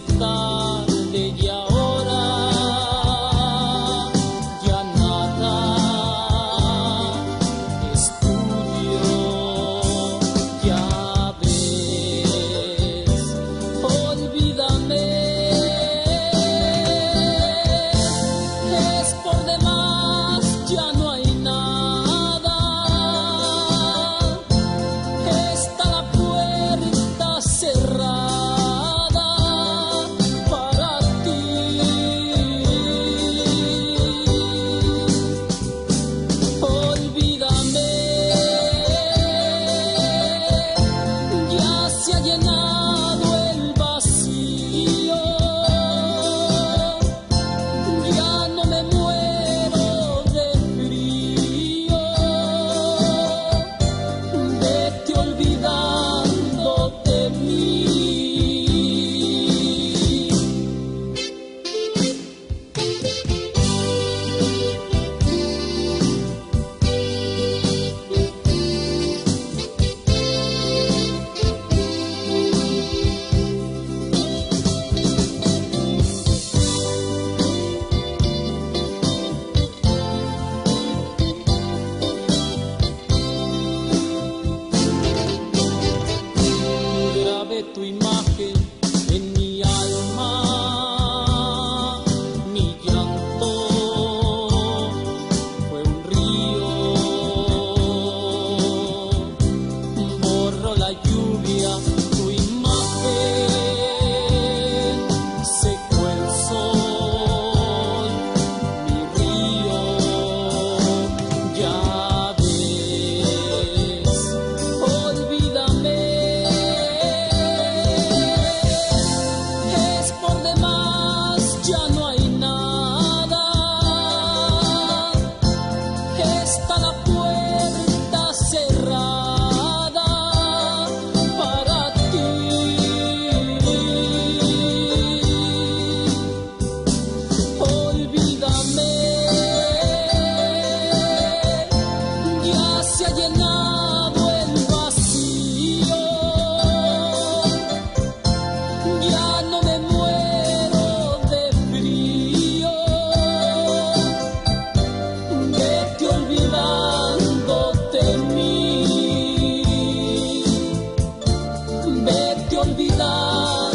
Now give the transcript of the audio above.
絶対 Oh.